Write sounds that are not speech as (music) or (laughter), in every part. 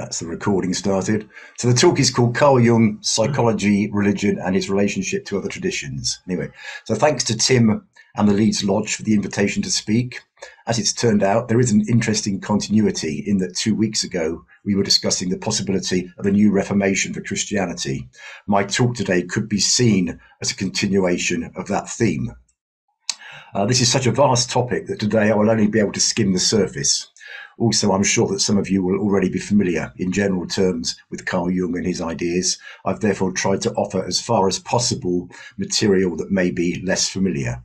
That's the recording started. So the talk is called Carl Jung, Psychology, Religion, and His Relationship to Other Traditions. Anyway, so thanks to Tim and the Leeds Lodge for the invitation to speak. As it's turned out, there is an interesting continuity in that two weeks ago we were discussing the possibility of a new reformation for Christianity. My talk today could be seen as a continuation of that theme. Uh, this is such a vast topic that today I will only be able to skim the surface. Also, I'm sure that some of you will already be familiar in general terms with Carl Jung and his ideas. I've therefore tried to offer as far as possible material that may be less familiar.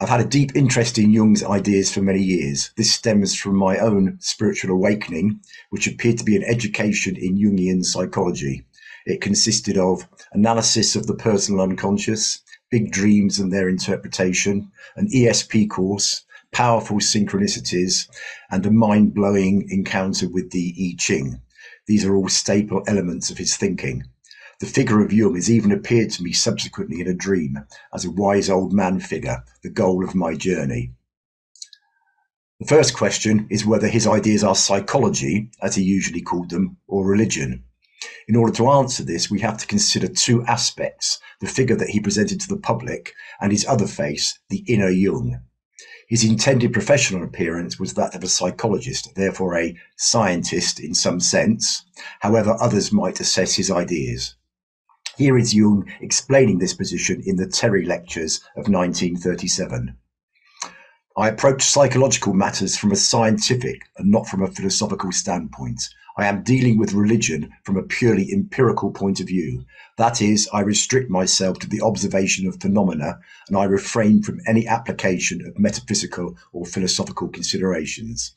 I've had a deep interest in Jung's ideas for many years. This stems from my own spiritual awakening, which appeared to be an education in Jungian psychology. It consisted of analysis of the personal unconscious, big dreams and their interpretation, an ESP course, powerful synchronicities, and a mind blowing encounter with the I Ching. These are all staple elements of his thinking. The figure of Jung has even appeared to me subsequently in a dream as a wise old man figure, the goal of my journey. The first question is whether his ideas are psychology, as he usually called them, or religion. In order to answer this, we have to consider two aspects the figure that he presented to the public and his other face, the inner Jung. His intended professional appearance was that of a psychologist, therefore a scientist in some sense, however others might assess his ideas. Here is Jung explaining this position in the Terry Lectures of 1937. I approach psychological matters from a scientific and not from a philosophical standpoint. I am dealing with religion from a purely empirical point of view. That is, I restrict myself to the observation of phenomena and I refrain from any application of metaphysical or philosophical considerations.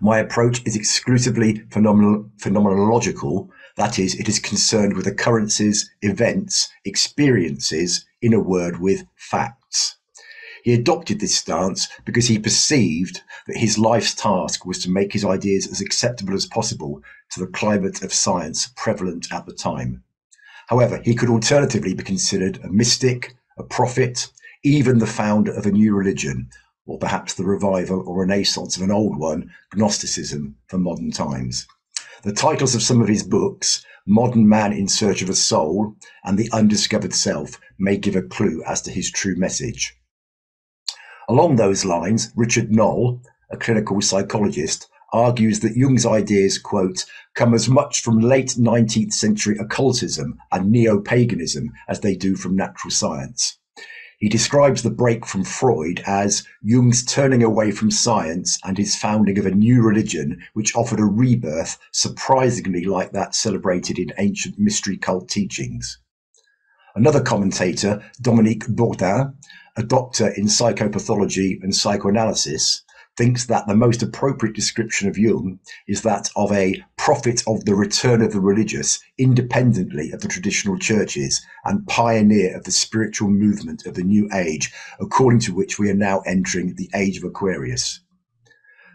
My approach is exclusively phenomenal, phenomenological. That is, it is concerned with occurrences, events, experiences, in a word, with facts. He adopted this stance because he perceived that his life's task was to make his ideas as acceptable as possible to the climate of science prevalent at the time. However, he could alternatively be considered a mystic, a prophet, even the founder of a new religion, or perhaps the revival or renaissance of an old one, Gnosticism, for modern times. The titles of some of his books, Modern Man in Search of a Soul and The Undiscovered Self, may give a clue as to his true message. Along those lines, Richard Noll, a clinical psychologist, argues that Jung's ideas, quote, come as much from late 19th century occultism and neo paganism as they do from natural science. He describes the break from Freud as Jung's turning away from science and his founding of a new religion which offered a rebirth surprisingly like that celebrated in ancient mystery cult teachings. Another commentator, Dominique Bourdin, a doctor in psychopathology and psychoanalysis, thinks that the most appropriate description of Jung is that of a prophet of the return of the religious, independently of the traditional churches, and pioneer of the spiritual movement of the new age, according to which we are now entering the age of Aquarius.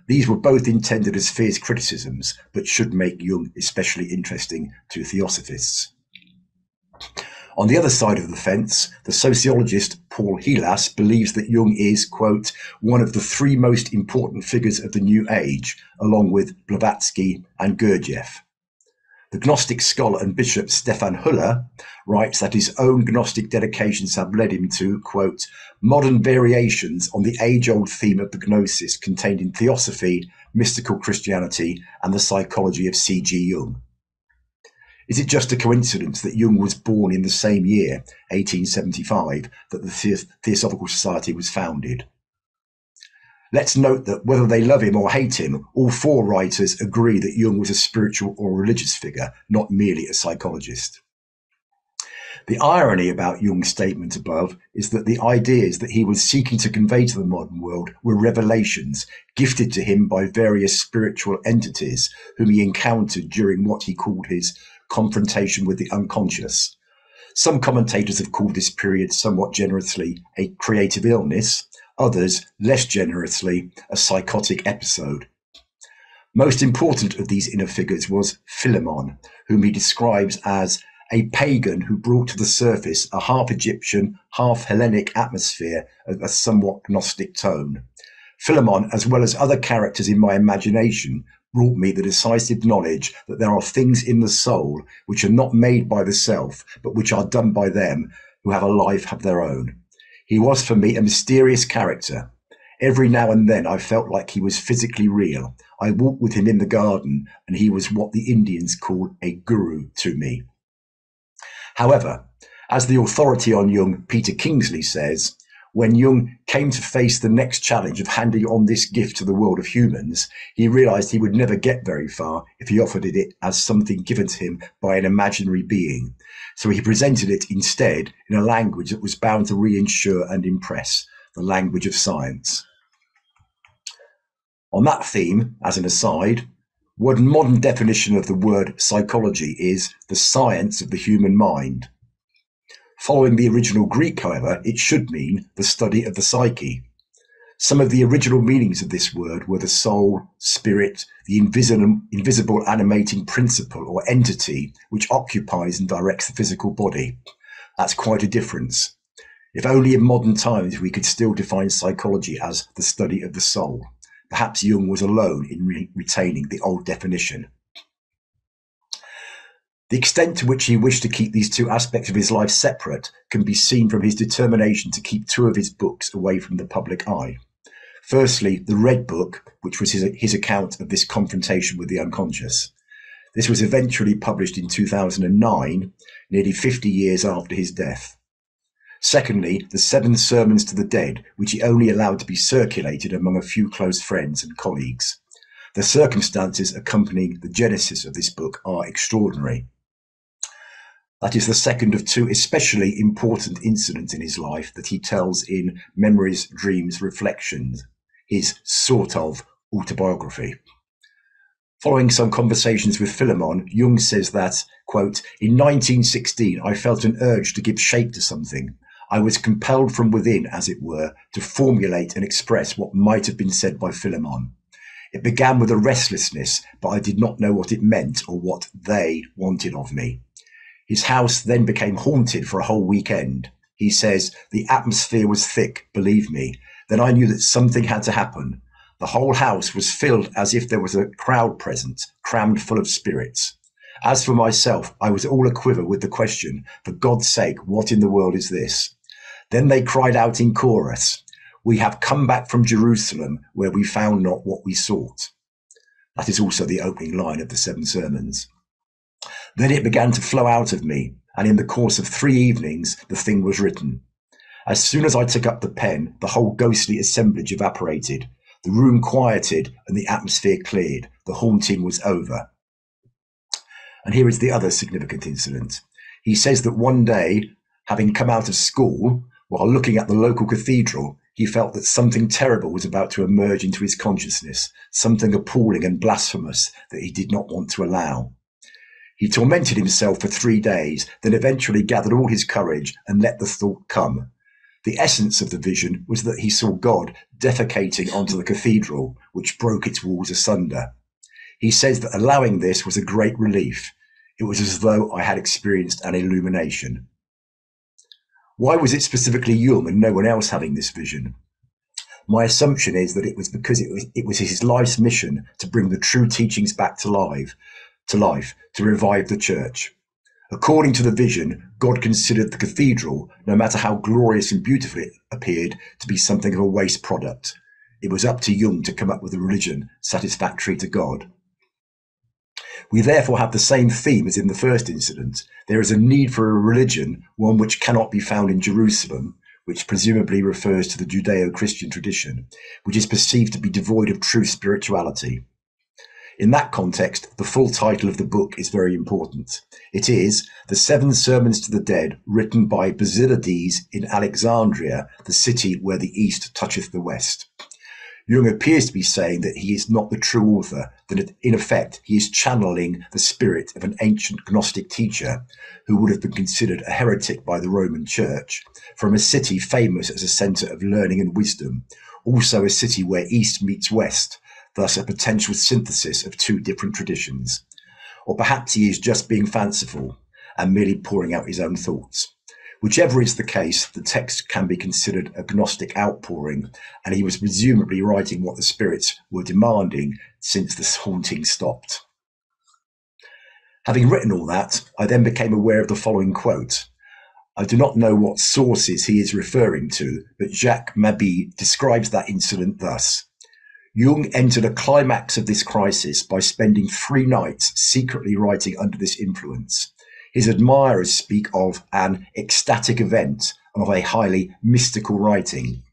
These were both intended as fierce criticisms, but should make Jung especially interesting to theosophists. On the other side of the fence, the sociologist Paul Heelas believes that Jung is, quote, one of the three most important figures of the New Age, along with Blavatsky and Gurdjieff. The Gnostic scholar and bishop Stephan Hoeller writes that his own Gnostic dedications have led him to, quote, modern variations on the age old theme of the Gnosis contained in Theosophy, mystical Christianity, and the psychology of C.G. Jung. Is it just a coincidence that Jung was born in the same year, 1875, that the Theosophical Society was founded? Let's note that whether they love him or hate him, all four writers agree that Jung was a spiritual or religious figure, not merely a psychologist. The irony about Jung's statement above is that the ideas that he was seeking to convey to the modern world were revelations gifted to him by various spiritual entities whom he encountered during what he called his confrontation with the unconscious. Some commentators have called this period somewhat generously a creative illness, others, less generously, a psychotic episode. Most important of these inner figures was Philemon, whom he describes as a pagan who brought to the surface a half Egyptian, half Hellenic atmosphere of a somewhat Gnostic tone. Philemon, as well as other characters in my imagination, brought me the decisive knowledge that there are things in the soul which are not made by the self, but which are done by them who have a life of their own. He was for me a mysterious character. Every now and then I felt like he was physically real. I walked with him in the garden, and he was what the Indians call a guru to me. However, as the authority on Jung, Peter Kingsley, says, when Jung came to face the next challenge of handing on this gift to the world of humans, he realized he would never get very far if he offered it as something given to him by an imaginary being. So he presented it instead in a language that was bound to reinsure and impress the language of science. On that theme, as an aside, one modern definition of the word psychology is the science of the human mind. Following the original Greek, however, it should mean the study of the psyche. Some of the original meanings of this word were the soul, spirit, the invisible, animating principle or entity which occupies and directs the physical body. That's quite a difference. If only in modern times we could still define psychology as the study of the soul. Perhaps Jung was alone in re- retaining the old definition. The extent to which he wished to keep these two aspects of his life separate can be seen from his determination to keep two of his books away from the public eye. Firstly, the Red Book, which was his, his account of this confrontation with the unconscious. This was eventually published in 2009, nearly 50 years after his death. Secondly, the Seven Sermons to the Dead, which he only allowed to be circulated among a few close friends and colleagues. The circumstances accompanying the genesis of this book are extraordinary. That is the second of two especially important incidents in his life that he tells in Memories, Dreams, Reflections, his sort of autobiography. Following some conversations with Philemon, Jung says that, quote, in 1916, I felt an urge to give shape to something. I was compelled from within, as it were, to formulate and express what might have been said by Philemon. It began with a restlessness, but I did not know what it meant or what they wanted of me. His house then became haunted for a whole weekend. He says, The atmosphere was thick, believe me. Then I knew that something had to happen. The whole house was filled as if there was a crowd present, crammed full of spirits. As for myself, I was all aquiver with the question, For God's sake, what in the world is this? Then they cried out in chorus, We have come back from Jerusalem, where we found not what we sought. That is also the opening line of the Seven Sermons. Then it began to flow out of me, and in the course of three evenings the thing was written. As soon as I took up the pen, the whole ghostly assemblage evaporated. The room quieted and the atmosphere cleared. The haunting was over. And here is the other significant incident. He says that one day, having come out of school, while looking at the local cathedral, he felt that something terrible was about to emerge into his consciousness, something appalling and blasphemous that he did not want to allow. He tormented himself for three days, then eventually gathered all his courage and let the thought come. The essence of the vision was that he saw God defecating onto the cathedral, which broke its walls asunder. He says that allowing this was a great relief. It was as though I had experienced an illumination. Why was it specifically Jung and no one else having this vision? My assumption is that it was because it was, it was his life's mission to bring the true teachings back to life, to life to revive the church. According to the vision, God considered the cathedral, no matter how glorious and beautiful it appeared, to be something of a waste product. It was up to Jung to come up with a religion satisfactory to God. We therefore have the same theme as in the first incident. There is a need for a religion, one which cannot be found in Jerusalem, which presumably refers to the Judeo Christian tradition, which is perceived to be devoid of true spirituality. In that context, the full title of the book is very important. It is The Seven Sermons to the Dead, written by Basilides in Alexandria, the city where the East toucheth the West. Jung appears to be saying that he is not the true author, that in effect he is channeling the spirit of an ancient Gnostic teacher who would have been considered a heretic by the Roman Church, from a city famous as a centre of learning and wisdom, also a city where East meets West, thus a potential synthesis of two different traditions. Or perhaps he is just being fanciful and merely pouring out his own thoughts. Whichever is the case, the text can be considered a Gnostic outpouring, and he was presumably writing what the spirits were demanding since the haunting stopped. Having written all that, I then became aware of the following quote. I do not know what sources he is referring to, but Jacques Mabie describes that incident thus. Jung entered a climax of this crisis by spending three nights secretly writing under this influence. His admirers speak of an ecstatic event and of a highly mystical writing.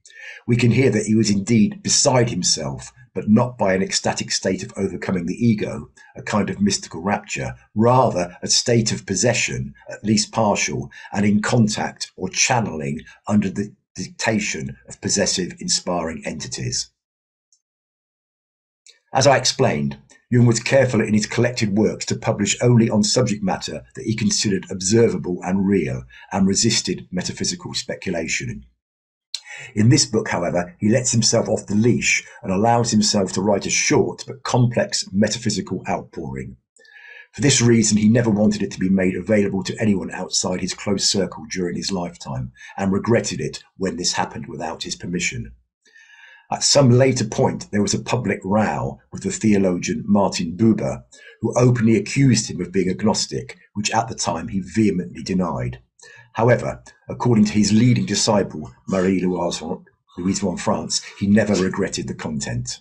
We can hear that he was indeed beside himself, but not by an ecstatic state of overcoming the ego, a kind of mystical rapture, rather a state of possession, at least partial, and in contact or channeling under the dictation of possessive, inspiring entities. As I explained, Jung was careful in his collected works to publish only on subject matter that he considered observable and real, and resisted metaphysical speculation. In this book, however, he lets himself off the leash and allows himself to write a short but complex metaphysical outpouring. For this reason, he never wanted it to be made available to anyone outside his close circle during his lifetime, and regretted it when this happened without his permission. At some later point, there was a public row with the theologian Martin Buber, who openly accused him of being a Gnostic, which at the time he vehemently denied. However, according to his leading disciple, Marie Louise von Franz, he never regretted the content.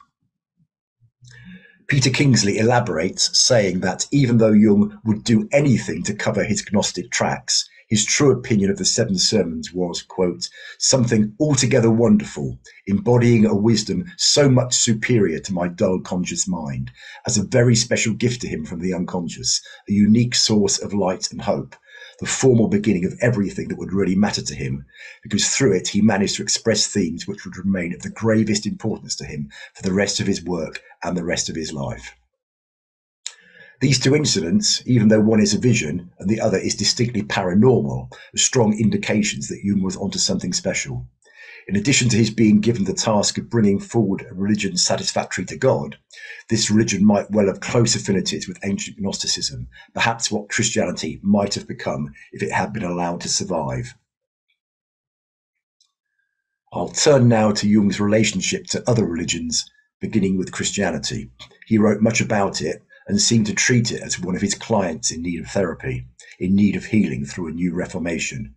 Peter Kingsley elaborates, saying that even though Jung would do anything to cover his Gnostic tracks, his true opinion of the Seven Sermons was, quote, something altogether wonderful, embodying a wisdom so much superior to my dull conscious mind, as a very special gift to him from the unconscious, a unique source of light and hope, the formal beginning of everything that would really matter to him, because through it he managed to express themes which would remain of the gravest importance to him for the rest of his work and the rest of his life. These two incidents, even though one is a vision and the other is distinctly paranormal, are strong indications that Jung was onto something special. In addition to his being given the task of bringing forward a religion satisfactory to God, this religion might well have close affinities with ancient Gnosticism, perhaps what Christianity might have become if it had been allowed to survive. I'll turn now to Jung's relationship to other religions, beginning with Christianity. He wrote much about it and seemed to treat it as one of his clients in need of therapy, in need of healing through a new reformation.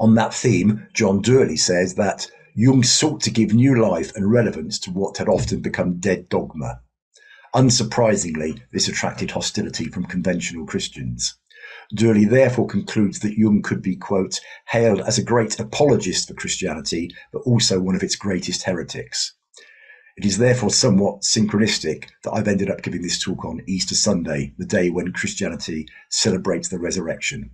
On that theme, John Dourley says that Jung sought to give new life and relevance to what had often become dead dogma. Unsurprisingly, this attracted hostility from conventional Christians. Dourley therefore concludes that Jung could be, quote, hailed as a great apologist for Christianity, but also one of its greatest heretics. It is therefore somewhat synchronistic that I've ended up giving this talk on Easter Sunday, the day when Christianity celebrates the resurrection.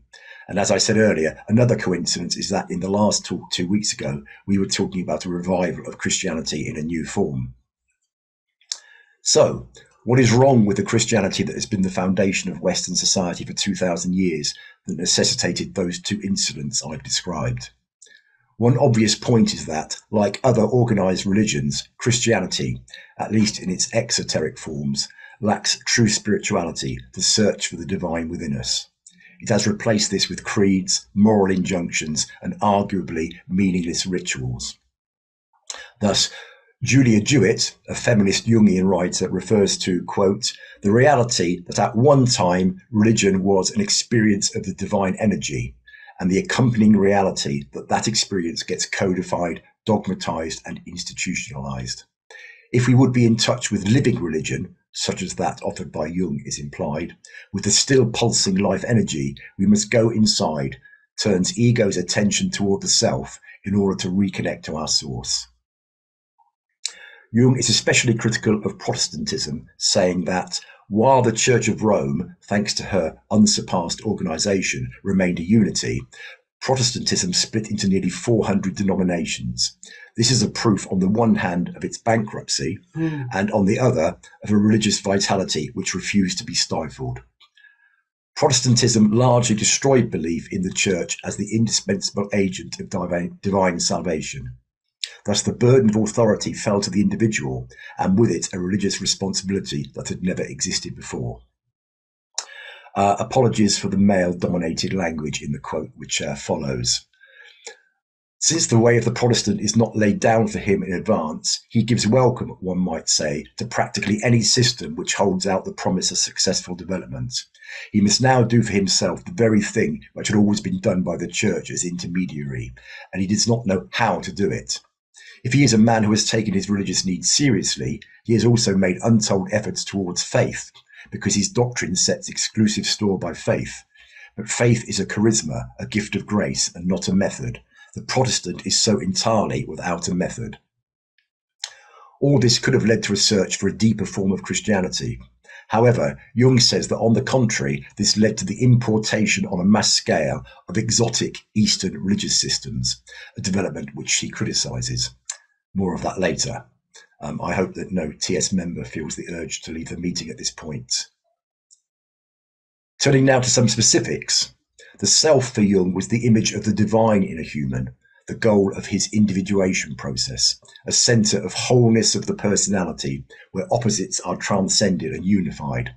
And as I said earlier, another coincidence is that in the last talk two weeks ago, we were talking about a revival of Christianity in a new form. So, what is wrong with the Christianity that has been the foundation of Western society for 2,000 years that necessitated those two incidents I've described? One obvious point is that, like other organized religions, Christianity, at least in its exoteric forms, lacks true spirituality, the search for the divine within us. It has replaced this with creeds, moral injunctions, and arguably meaningless rituals. Thus, Julia Jewett, a feminist Jungian writer, refers to, quote, the reality that at one time religion was an experience of the divine energy, and the accompanying reality that that experience gets codified, dogmatized, and institutionalized. If we would be in touch with living religion, such as that offered by Jung is implied, with the still pulsing life energy, we must go inside, turns ego's attention toward the self in order to reconnect to our source. Jung is especially critical of Protestantism, saying that while the Church of Rome, thanks to her unsurpassed organization, remained a unity, Protestantism split into nearly 400 denominations. This is a proof, on the one hand, of its bankruptcy, mm. and on the other, of a religious vitality which refused to be stifled. Protestantism largely destroyed belief in the church as the indispensable agent of divine, divine salvation. Thus, the burden of authority fell to the individual, and with it a religious responsibility that had never existed before. uh, apologies for the male dominated language in the quote which uh, follows. Since the way of the Protestant is not laid down for him in advance, he gives welcome, one might say, to practically any system which holds out the promise of successful development. He must now do for himself the very thing which had always been done by the Church as intermediary, and he does not know how to do it. If he is a man who has taken his religious needs seriously, he has also made untold efforts towards faith, because his doctrine sets exclusive store by faith. But faith is a charisma, a gift of grace, and not a method. The Protestant is so entirely without a method. All this could have led to a search for a deeper form of Christianity. However, Jung says that on the contrary, this led to the importation on a mass scale of exotic Eastern religious systems, a development which he criticizes. More of that later. Um, I hope that no TS member feels the urge to leave the meeting at this point. Turning now to some specifics. The self for Jung was the image of the divine in a human, the goal of his individuation process, a center of wholeness of the personality where opposites are transcended and unified.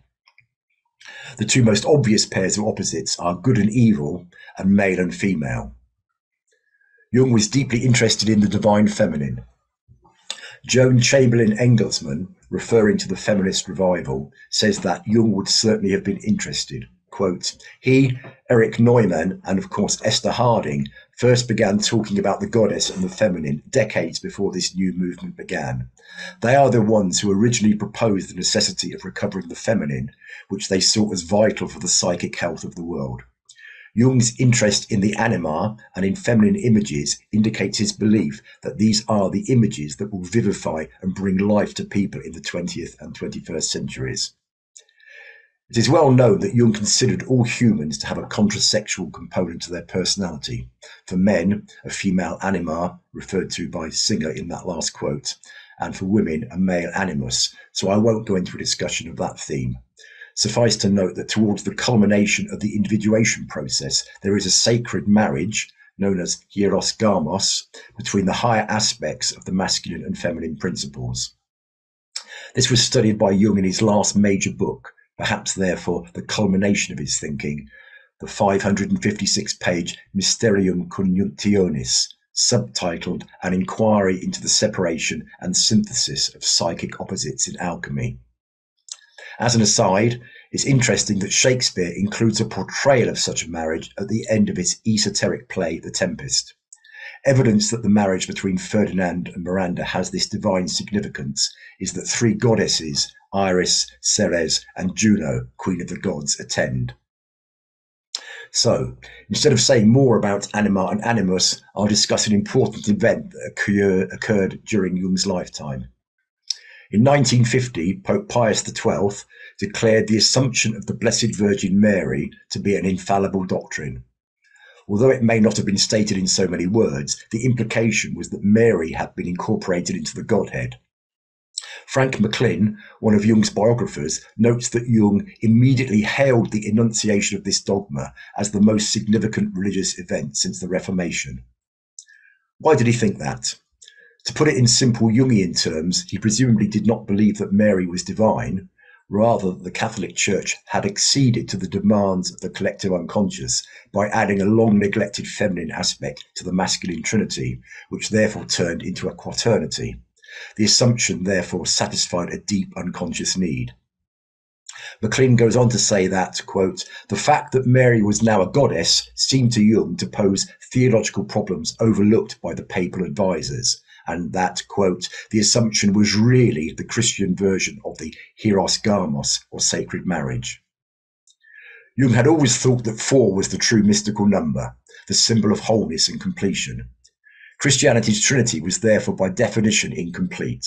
The two most obvious pairs of opposites are good and evil and male and female. Jung was deeply interested in the divine feminine, Joan Chamberlain Engelsman, referring to the feminist revival, says that Jung would certainly have been interested. Quote, he, Erich Neumann, and of course Esther Harding first began talking about the goddess and the feminine decades before this new movement began. They are the ones who originally proposed the necessity of recovering the feminine, which they saw as vital for the psychic health of the world. Jung's interest in the anima and in feminine images indicates his belief that these are the images that will vivify and bring life to people in the 20th and 21st centuries. It is well known that Jung considered all humans to have a contrasexual component to their personality. For men, a female anima, referred to by Singer in that last quote, and for women, a male animus, so I won't go into a discussion of that theme. Suffice to note that towards the culmination of the individuation process, there is a sacred marriage known as hieros gamos between the higher aspects of the masculine and feminine principles. This was studied by Jung in his last major book, perhaps therefore the culmination of his thinking, the 556 page Mysterium Conjunctionis, subtitled An Inquiry into the Separation and Synthesis of Psychic Opposites in Alchemy. As an aside, it's interesting that Shakespeare includes a portrayal of such a marriage at the end of his esoteric play, The Tempest. Evidence that the marriage between Ferdinand and Miranda has this divine significance is that three goddesses, Iris, Ceres, and Juno, Queen of the Gods, attend. So, instead of saying more about anima and animus, I'll discuss an important event that occurred during Jung's lifetime. In 1950, Pope Pius XII declared the Assumption of the Blessed Virgin Mary to be an infallible doctrine. Although it may not have been stated in so many words, the implication was that Mary had been incorporated into the Godhead. Frank McLynn, one of Jung's biographers, notes that Jung immediately hailed the enunciation of this dogma as the most significant religious event since the Reformation. Why did he think that? To put it in simple Jungian terms, he presumably did not believe that Mary was divine, rather that the Catholic Church had acceded to the demands of the collective unconscious by adding a long neglected feminine aspect to the masculine trinity, which therefore turned into a quaternity. The assumption therefore satisfied a deep unconscious need. McLynn goes on to say that, quote, the fact that Mary was now a goddess seemed to Jung to pose theological problems overlooked by the papal advisers, and that, quote, the assumption was really the Christian version of the hieros gamos, or sacred marriage. Jung had always thought that four was the true mystical number, the symbol of wholeness and completion. Christianity's Trinity was therefore by definition incomplete.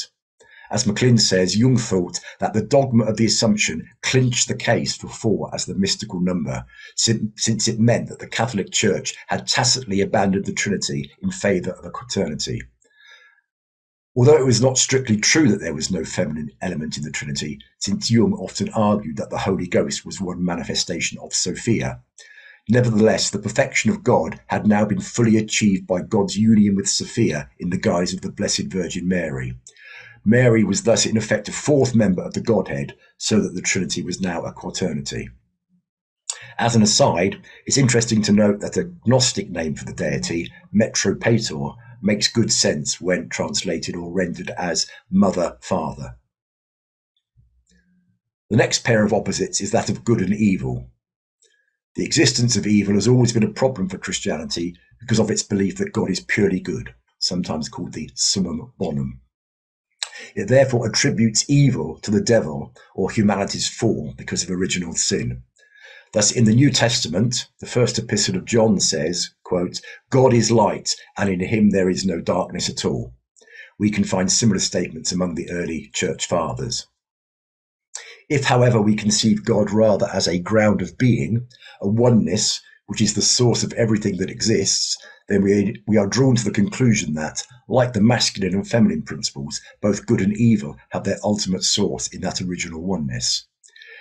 As McLynn says, Jung thought that the dogma of the Assumption clinched the case for four as the mystical number, since it meant that the Catholic Church had tacitly abandoned the Trinity in favour of a quaternity. Although it was not strictly true that there was no feminine element in the Trinity, since Jung often argued that the Holy Ghost was one manifestation of Sophia, nevertheless, the perfection of God had now been fully achieved by God's union with Sophia in the guise of the Blessed Virgin Mary. Mary was thus, in effect, a fourth member of the Godhead, so that the Trinity was now a quaternity. As an aside, it's interesting to note that a Gnostic name for the deity, Metropator, makes good sense when translated or rendered as mother, father. The next pair of opposites is that of good and evil. The existence of evil has always been a problem for Christianity because of its belief that God is purely good, sometimes called the summum bonum. It therefore attributes evil to the devil or humanity's fall because of original sin. Thus, in the New Testament, the first epistle of John says, quote, God is light, and in him there is no darkness at all. We can find similar statements among the early church fathers. If, however, we conceive God rather as a ground of being, a oneness, which is the source of everything that exists, then we, we are drawn to the conclusion that, like the masculine and feminine principles, both good and evil have their ultimate source in that original oneness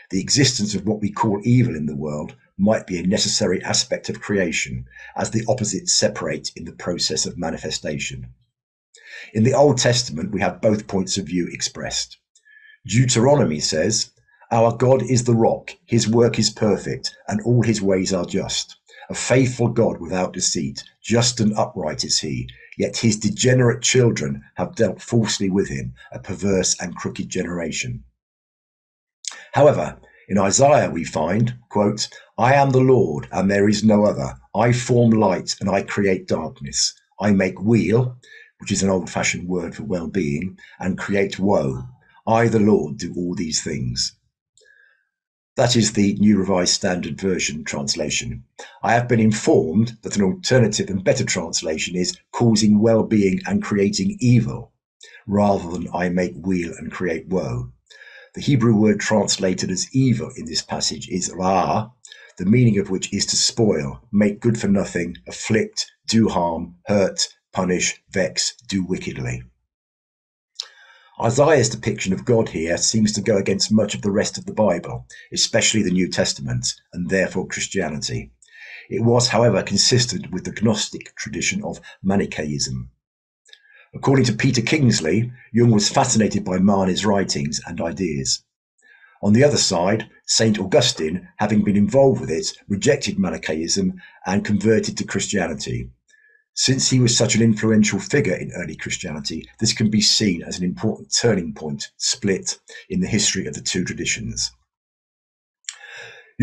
the existence of what we call evil in the world might be a necessary aspect of creation, as the opposites separate in the process of manifestation. In the Old Testament, we have both points of view expressed. Deuteronomy says, Our God is the rock, his work is perfect, and all his ways are just. A faithful God without deceit, just and upright is he, yet his degenerate children have dealt falsely with him, a perverse and crooked generation. However, in Isaiah we find, quote, I am the Lord and there is no other. I form light and I create darkness. I make weal, which is an old fashioned word for well being, and create woe. I, the Lord, do all these things. That is the New Revised Standard Version translation. I have been informed that an alternative and better translation is causing well being and creating evil, rather than I make weal and create woe. The Hebrew word translated as evil in this passage is ra, the meaning of which is to spoil, make good for nothing, afflict, do harm, hurt, punish, vex, do wickedly. Isaiah's depiction of God here seems to go against much of the rest of the Bible, especially the New Testament, and therefore Christianity. It was, however, consistent with the Gnostic tradition of Manichaeism. According to Peter Kingsley, Jung was fascinated by Mani's writings and ideas. On the other side, St. Augustine, having been involved with it, rejected Manichaeism and converted to Christianity. Since he was such an influential figure in early Christianity, this can be seen as an important turning point split in the history of the two traditions.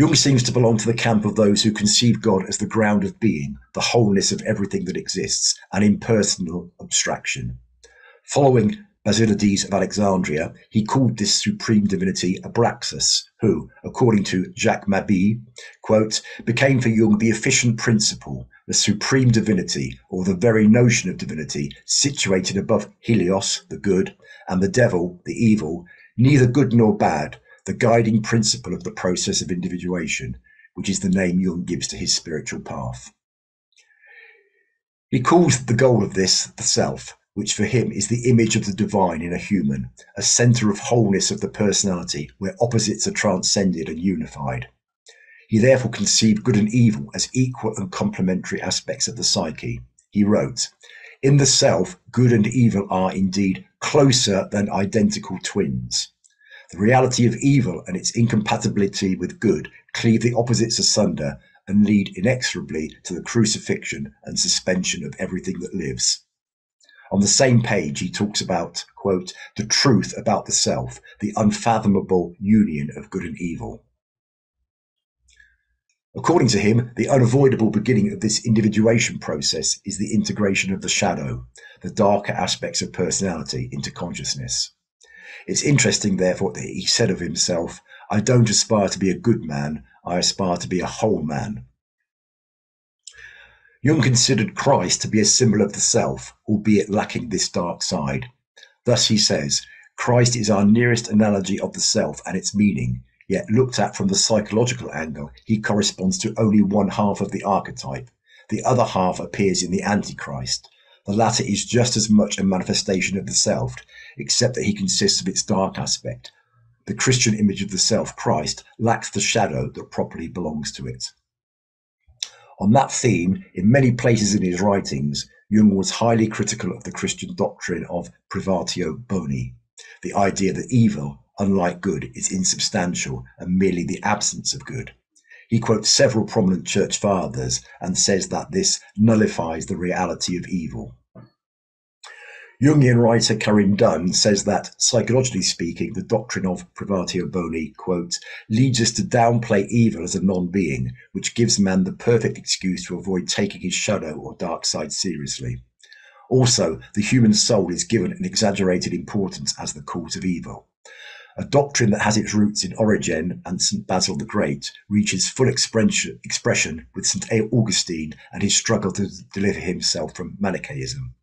Jung seems to belong to the camp of those who conceive God as the ground of being, the wholeness of everything that exists, an impersonal abstraction. Following Basilides of Alexandria, he called this supreme divinity Abraxas, who, according to Jacques Mabie, quote, became for Jung the efficient principle, the supreme divinity, or the very notion of divinity, situated above Helios, the good, and the devil, the evil, neither good nor bad, the guiding principle of the process of individuation, which is the name Jung gives to his spiritual path. He calls the goal of this the self, which for him is the image of the divine in a human, a center of wholeness of the personality where opposites are transcended and unified. He therefore conceived good and evil as equal and complementary aspects of the psyche. He wrote, In the self, good and evil are indeed closer than identical twins. The reality of evil and its incompatibility with good cleave the opposites asunder and lead inexorably to the crucifixion and suspension of everything that lives. On the same page, he talks about, quote, the truth about the self, the unfathomable union of good and evil. According to him, the unavoidable beginning of this individuation process is the integration of the shadow, the darker aspects of personality, into consciousness. It's interesting, therefore, that he said of himself, I don't aspire to be a good man, I aspire to be a whole man. Jung considered Christ to be a symbol of the self, albeit lacking this dark side. Thus he says, Christ is our nearest analogy of the self and its meaning, yet looked at from the psychological angle, he corresponds to only one half of the archetype. The other half appears in the Antichrist. The latter is just as much a manifestation of the self, except that he consists of its dark aspect. The Christian image of the self, Christ, lacks the shadow that properly belongs to it. On that theme, in many places in his writings, Jung was highly critical of the Christian doctrine of privatio boni, the idea that evil, unlike good, is insubstantial and merely the absence of good. He quotes several prominent church fathers and says that this nullifies the reality of evil. Jungian writer Karin Dunn says that, psychologically speaking, the doctrine of privatio boni, quote, leads us to downplay evil as a non-being, which gives man the perfect excuse to avoid taking his shadow or dark side seriously. Also, the human soul is given an exaggerated importance as the cause of evil. A doctrine that has its roots in Origen and St. Basil the Great reaches full expression with St. Augustine and his struggle to deliver himself from Manichaeism.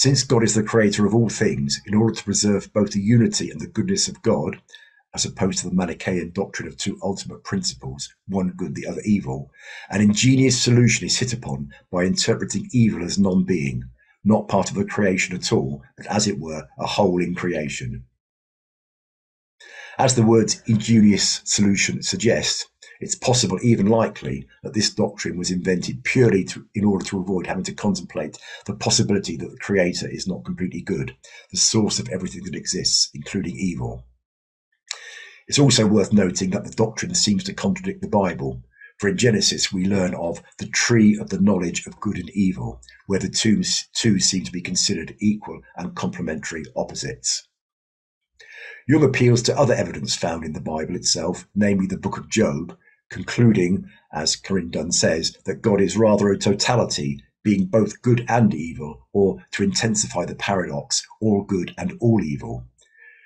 Since God is the creator of all things, in order to preserve both the unity and the goodness of God, as opposed to the Manichaean doctrine of two ultimate principles, one good, the other evil, an ingenious solution is hit upon by interpreting evil as non being, not part of the creation at all, but as it were, a hole in creation. As the words ingenious solution suggest, it's possible, even likely, that this doctrine was invented purely to, in order to avoid having to contemplate the possibility that the Creator is not completely good, the source of everything that exists, including evil. It's also worth noting that the doctrine seems to contradict the Bible, for in Genesis we learn of the tree of the knowledge of good and evil, where the two, two seem to be considered equal and complementary opposites. Jung appeals to other evidence found in the Bible itself, namely the book of Job, concluding, as Karin Dunn says, that God is rather a totality, being both good and evil, or to intensify the paradox, all good and all evil.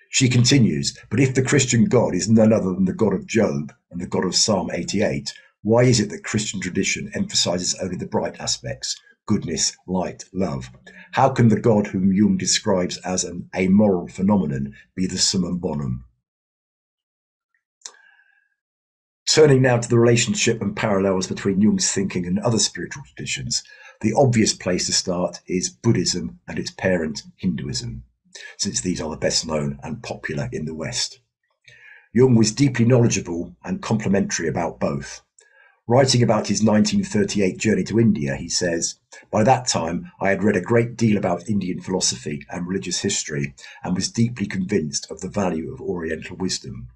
She continues, but if the Christian God is none other than the God of Job and the God of Psalm 88, why is it that Christian tradition emphasizes only the bright aspects, goodness, light, love? How can the God whom Jung describes as an amoral phenomenon be the summum bonum? Turning now to the relationship and parallels between Jung's thinking and other spiritual traditions, the obvious place to start is Buddhism and its parent Hinduism, since these are the best known and popular in the West. Jung was deeply knowledgeable and complimentary about both. Writing about his 1938 journey to India, he says, By that time, I had read a great deal about Indian philosophy and religious history and was deeply convinced of the value of Oriental wisdom.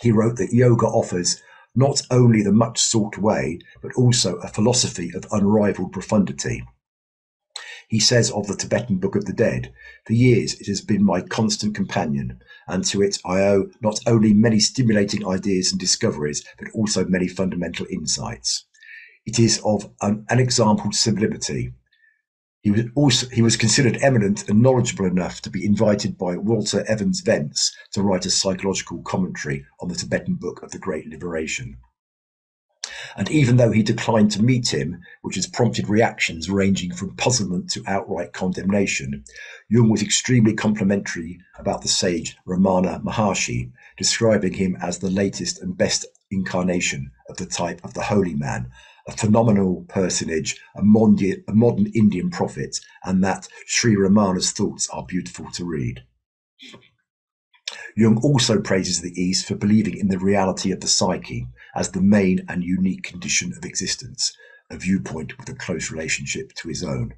He wrote that yoga offers not only the much sought way, but also a philosophy of unrivaled profundity. He says of the Tibetan Book of the Dead, For years it has been my constant companion, and to it I owe not only many stimulating ideas and discoveries, but also many fundamental insights. It is of an unexampled sublimity, he was also he was considered eminent and knowledgeable enough to be invited by Walter Evans Wentz to write a psychological commentary on the Tibetan Book of the Great Liberation. And even though he declined to meet him, which has prompted reactions ranging from puzzlement to outright condemnation, Jung was extremely complimentary about the sage Ramana Maharshi, describing him as the latest and best incarnation of the type of the holy man, a phenomenal personage, a, a modern Indian prophet, and that Sri Ramana's thoughts are beautiful to read. Jung also praises the East for believing in the reality of the psyche as the main and unique condition of existence, a viewpoint with a close relationship to his own.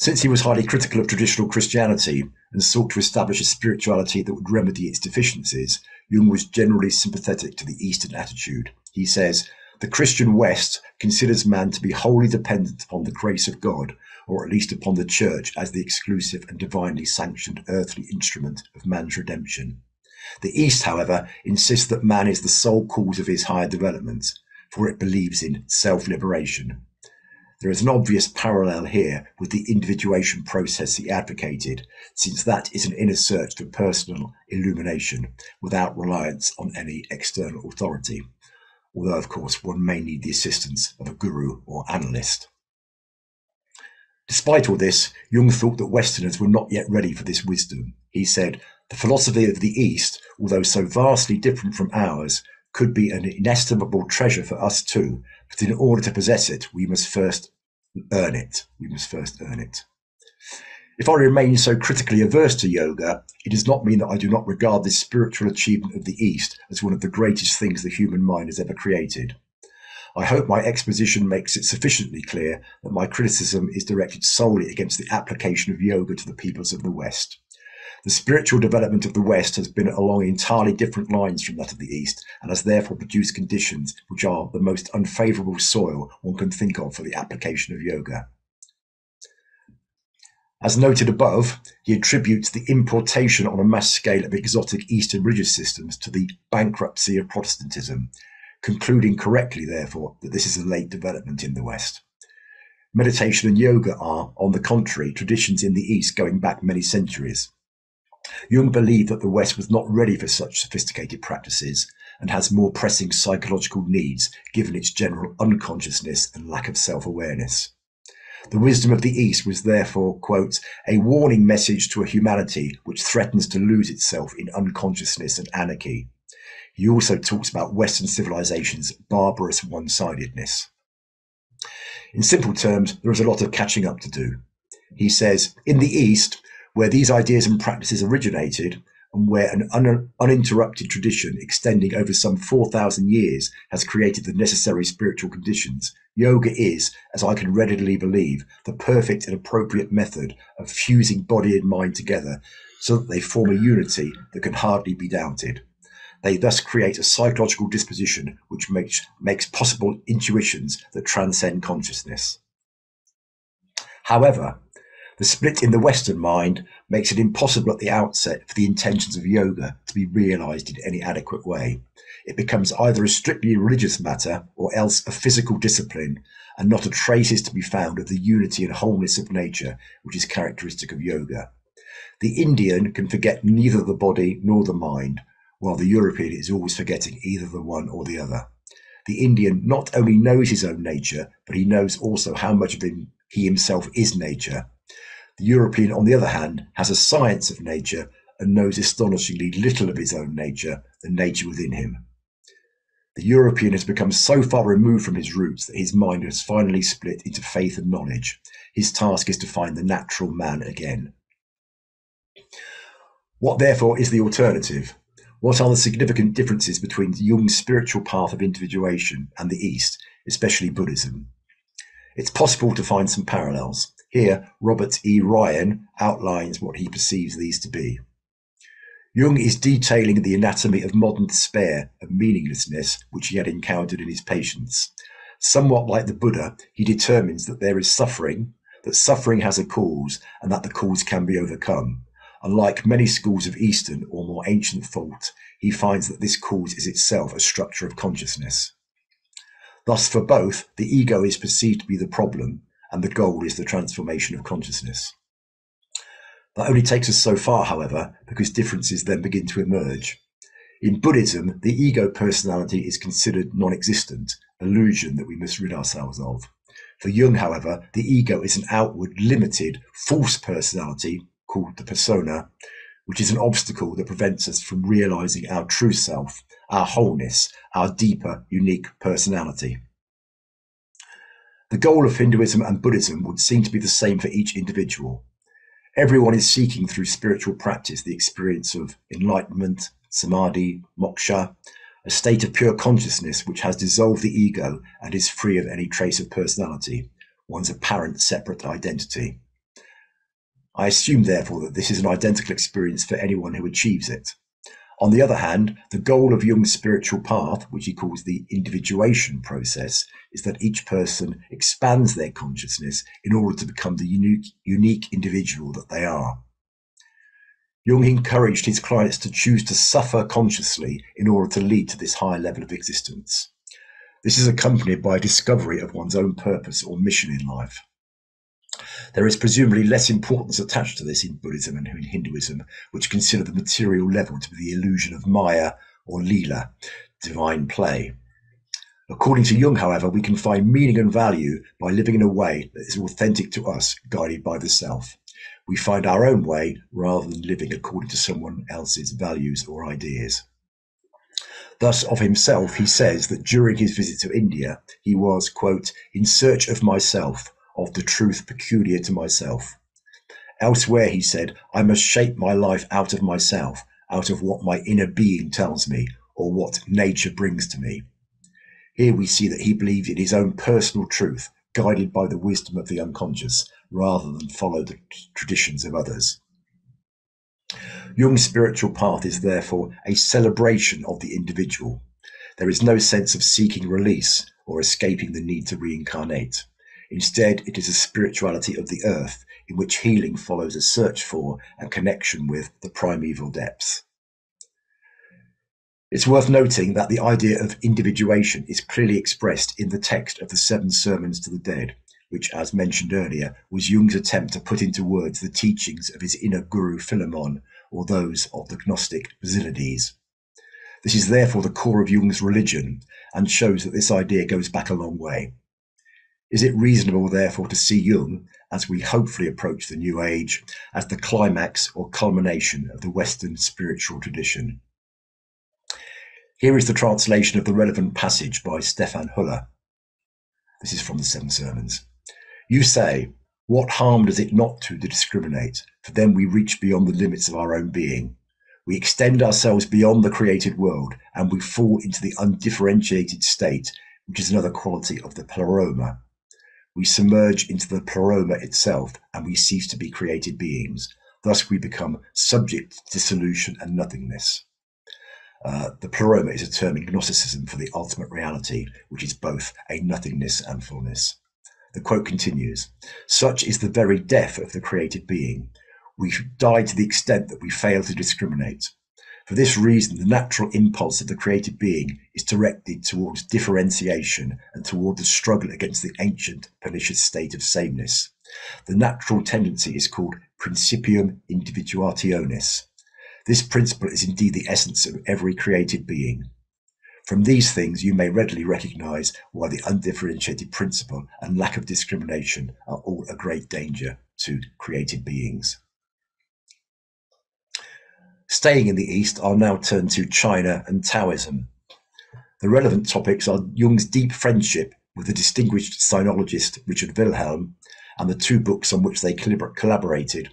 Since he was highly critical of traditional Christianity and sought to establish a spirituality that would remedy its deficiencies, Jung was generally sympathetic to the Eastern attitude. He says, The Christian West considers man to be wholly dependent upon the grace of God, or at least upon the Church as the exclusive and divinely sanctioned earthly instrument of man's redemption. The East, however, insists that man is the sole cause of his higher development, for it believes in self liberation. There is an obvious parallel here with the individuation process he advocated, since that is an inner search for personal illumination without reliance on any external authority although of course one may need the assistance of a guru or analyst. Despite all this, Jung thought that Westerners were not yet ready for this wisdom. He said, The philosophy of the East, although so vastly different from ours, could be an inestimable treasure for us too, but in order to possess it, we must first earn it. We must first earn it. If I remain so critically averse to yoga, it does not mean that I do not regard this spiritual achievement of the East as one of the greatest things the human mind has ever created. I hope my exposition makes it sufficiently clear that my criticism is directed solely against the application of yoga to the peoples of the West. The spiritual development of the West has been along entirely different lines from that of the East and has therefore produced conditions which are the most unfavorable soil one can think of for the application of yoga. As noted above, he attributes the importation on a mass scale of exotic Eastern religious systems to the bankruptcy of Protestantism, concluding correctly, therefore, that this is a late development in the West. Meditation and yoga are, on the contrary, traditions in the East going back many centuries. Jung believed that the West was not ready for such sophisticated practices and has more pressing psychological needs given its general unconsciousness and lack of self awareness. The wisdom of the East was therefore, quote, a warning message to a humanity which threatens to lose itself in unconsciousness and anarchy. He also talks about Western civilization's barbarous one sidedness. In simple terms, there is a lot of catching up to do. He says, in the East, where these ideas and practices originated, and where an un- uninterrupted tradition extending over some 4,000 years has created the necessary spiritual conditions, Yoga is, as I can readily believe, the perfect and appropriate method of fusing body and mind together so that they form a unity that can hardly be doubted. They thus create a psychological disposition which makes, makes possible intuitions that transcend consciousness. However, the split in the Western mind makes it impossible at the outset for the intentions of yoga to be realized in any adequate way it becomes either a strictly religious matter or else a physical discipline, and not a trace is to be found of the unity and wholeness of nature which is characteristic of yoga. The Indian can forget neither the body nor the mind, while the European is always forgetting either the one or the other. The Indian not only knows his own nature, but he knows also how much of him he himself is nature. The European, on the other hand, has a science of nature and knows astonishingly little of his own nature, the nature within him. The European has become so far removed from his roots that his mind has finally split into faith and knowledge. His task is to find the natural man again. What, therefore, is the alternative? What are the significant differences between Jung's spiritual path of individuation and the East, especially Buddhism? It's possible to find some parallels. Here, Robert E. Ryan outlines what he perceives these to be. Jung is detailing the anatomy of modern despair, and meaninglessness, which he had encountered in his patients. Somewhat like the Buddha, he determines that there is suffering, that suffering has a cause, and that the cause can be overcome. Unlike many schools of Eastern or more ancient thought, he finds that this cause is itself a structure of consciousness. Thus, for both, the ego is perceived to be the problem, and the goal is the transformation of consciousness. That only takes us so far, however, because differences then begin to emerge. In Buddhism, the ego personality is considered non existent, illusion that we must rid ourselves of. For Jung, however, the ego is an outward, limited, false personality called the persona, which is an obstacle that prevents us from realizing our true self, our wholeness, our deeper, unique personality. The goal of Hinduism and Buddhism would seem to be the same for each individual Everyone is seeking through spiritual practice the experience of enlightenment, samadhi, moksha, a state of pure consciousness which has dissolved the ego and is free of any trace of personality, one's apparent separate identity. I assume, therefore, that this is an identical experience for anyone who achieves it. On the other hand, the goal of Jung's spiritual path, which he calls the individuation process, is that each person expands their consciousness in order to become the unique, unique individual that they are. Jung encouraged his clients to choose to suffer consciously in order to lead to this higher level of existence. This is accompanied by a discovery of one's own purpose or mission in life. There is presumably less importance attached to this in Buddhism and in Hinduism, which consider the material level to be the illusion of Maya or Lila, divine play. According to Jung, however, we can find meaning and value by living in a way that is authentic to us, guided by the self. We find our own way rather than living according to someone else's values or ideas. Thus, of himself, he says that during his visit to India, he was, quote, in search of myself, of the truth peculiar to myself. Elsewhere, he said, I must shape my life out of myself, out of what my inner being tells me, or what nature brings to me. Here we see that he believed in his own personal truth, guided by the wisdom of the unconscious, rather than follow the traditions of others. Jung's spiritual path is therefore a celebration of the individual. There is no sense of seeking release or escaping the need to reincarnate. Instead, it is a spirituality of the earth in which healing follows a search for and connection with the primeval depths. It's worth noting that the idea of individuation is clearly expressed in the text of the Seven Sermons to the Dead, which, as mentioned earlier, was Jung's attempt to put into words the teachings of his inner guru Philemon or those of the Gnostic Basilides. This is therefore the core of Jung's religion and shows that this idea goes back a long way. Is it reasonable, therefore, to see Jung, as we hopefully approach the New Age, as the climax or culmination of the Western spiritual tradition? Here is the translation of the relevant passage by Stephan Hoeller. This is from the Seven Sermons. You say, What harm does it not to, discriminate? For then we reach beyond the limits of our own being. We extend ourselves beyond the created world, and we fall into the undifferentiated state, which is another quality of the pleroma. We submerge into the pleroma itself, and we cease to be created beings. Thus we become subject to dissolution and nothingness. Uh, the pleroma is a term in Gnosticism for the ultimate reality, which is both a nothingness and fullness. The quote continues Such is the very death of the created being. We die to the extent that we fail to discriminate. For this reason, the natural impulse of the created being is directed towards differentiation and toward the struggle against the ancient pernicious state of sameness. The natural tendency is called principium individuationis, this principle is indeed the essence of every created being. From these things, you may readily recognize why the undifferentiated principle and lack of discrimination are all a great danger to created beings. Staying in the East, I'll now turn to China and Taoism. The relevant topics are Jung's deep friendship with the distinguished sinologist Richard Wilhelm and the two books on which they collaborated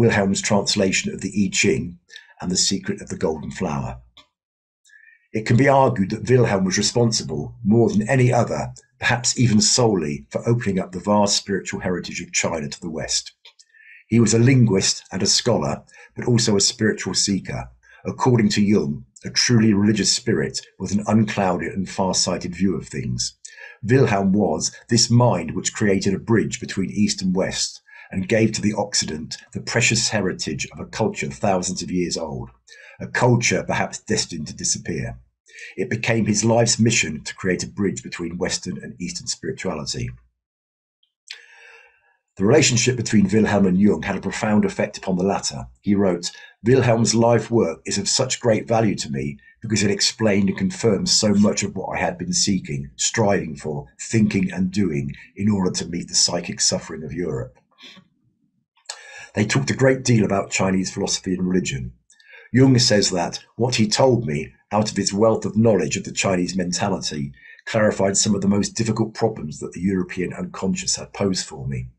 Wilhelm's translation of the I Ching and The Secret of the Golden Flower. It can be argued that Wilhelm was responsible, more than any other, perhaps even solely, for opening up the vast spiritual heritage of China to the West. He was a linguist and a scholar, but also a spiritual seeker. According to Jung, a truly religious spirit with an unclouded and far-sighted view of things. Wilhelm was this mind which created a bridge between East and West, and gave to the Occident the precious heritage of a culture thousands of years old, a culture perhaps destined to disappear. It became his life's mission to create a bridge between Western and Eastern spirituality. The relationship between Wilhelm and Jung had a profound effect upon the latter. He wrote, Wilhelm's life work is of such great value to me because it explained and confirmed so much of what I had been seeking, striving for, thinking and doing in order to meet the psychic suffering of Europe. They talked a great deal about Chinese philosophy and religion. Jung says that what he told me, out of his wealth of knowledge of the Chinese mentality, clarified some of the most difficult problems that the European unconscious had posed for me.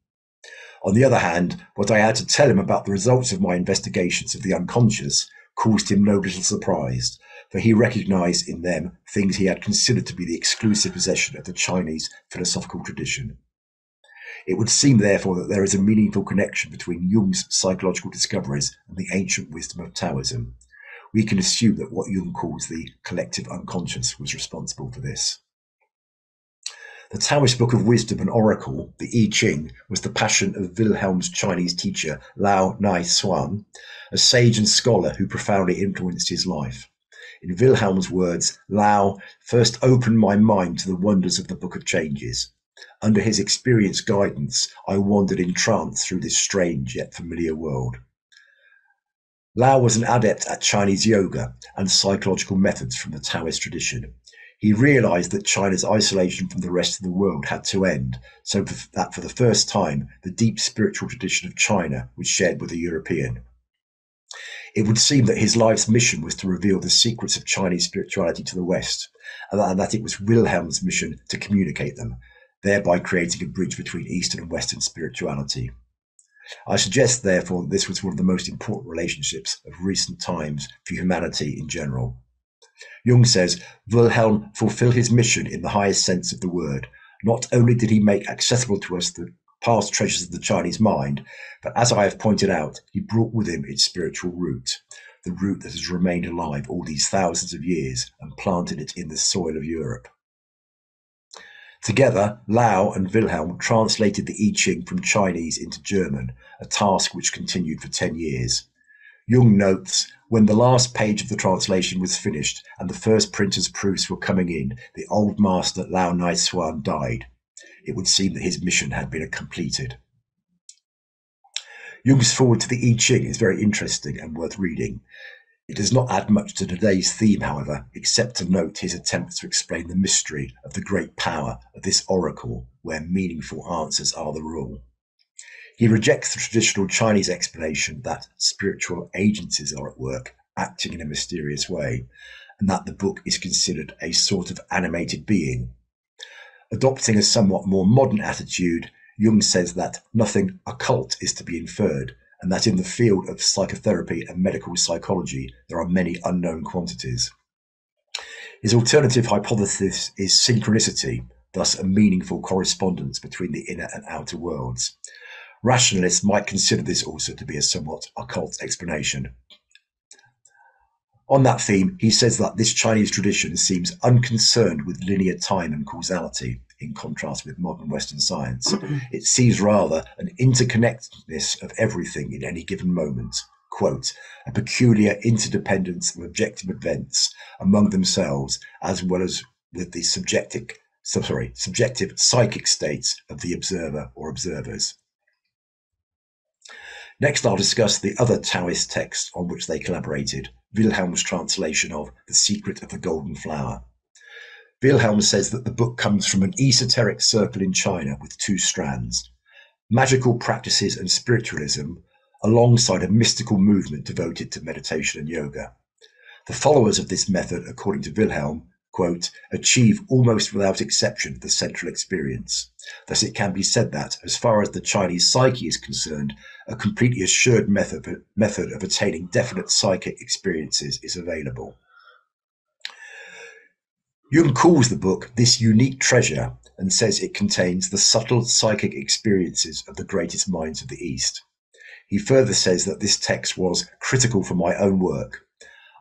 On the other hand, what I had to tell him about the results of my investigations of the unconscious caused him no little surprise, for he recognized in them things he had considered to be the exclusive possession of the Chinese philosophical tradition. It would seem, therefore, that there is a meaningful connection between Jung's psychological discoveries and the ancient wisdom of Taoism. We can assume that what Jung calls the collective unconscious was responsible for this. The Taoist Book of Wisdom and Oracle, the I Ching, was the passion of Wilhelm's Chinese teacher Lao Nai Xuan, a sage and scholar who profoundly influenced his life. In Wilhelm's words, Lao first opened my mind to the wonders of the Book of Changes. Under his experienced guidance, I wandered in trance through this strange yet familiar world. Lao was an adept at Chinese yoga and psychological methods from the Taoist tradition. He realized that China's isolation from the rest of the world had to end, so that for the first time, the deep spiritual tradition of China was shared with the European. It would seem that his life's mission was to reveal the secrets of Chinese spirituality to the West, and that it was Wilhelm's mission to communicate them, thereby creating a bridge between Eastern and Western spirituality. I suggest, therefore, that this was one of the most important relationships of recent times for humanity in general. Jung says Wilhelm fulfilled his mission in the highest sense of the word. Not only did he make accessible to us the past treasures of the Chinese mind, but as I have pointed out, he brought with him its spiritual root, the root that has remained alive all these thousands of years and planted it in the soil of Europe. Together, Lao and Wilhelm translated the I Ching from Chinese into German, a task which continued for 10 years. Jung notes, when the last page of the translation was finished and the first printer's proofs were coming in, the old master Lao Naishuan died. It would seem that his mission had been completed. Jung's foreword to the I Ching is very interesting and worth reading. It does not add much to today's theme, however, except to note his attempts to explain the mystery of the great power of this oracle, where meaningful answers are the rule. He rejects the traditional Chinese explanation that spiritual agencies are at work, acting in a mysterious way, and that the book is considered a sort of animated being. Adopting a somewhat more modern attitude, Jung says that nothing occult is to be inferred, and that in the field of psychotherapy and medical psychology, there are many unknown quantities. His alternative hypothesis is synchronicity, thus a meaningful correspondence between the inner and outer worlds. Rationalists might consider this also to be a somewhat occult explanation. On that theme, he says that this Chinese tradition seems unconcerned with linear time and causality, in contrast with modern Western science. (clears throat) it sees rather an interconnectedness of everything in any given moment. Quote, a peculiar interdependence of objective events among themselves, as well as with the subjective, sorry, subjective psychic states of the observer or observers. Next, I'll discuss the other Taoist text on which they collaborated, Wilhelm's translation of The Secret of the Golden Flower. Wilhelm says that the book comes from an esoteric circle in China with two strands magical practices and spiritualism, alongside a mystical movement devoted to meditation and yoga. The followers of this method, according to Wilhelm, quote, achieve almost without exception the central experience. Thus, it can be said that, as far as the Chinese psyche is concerned, a completely assured method, method of attaining definite psychic experiences is available. Jung calls the book this unique treasure and says it contains the subtle psychic experiences of the greatest minds of the East. He further says that this text was critical for my own work.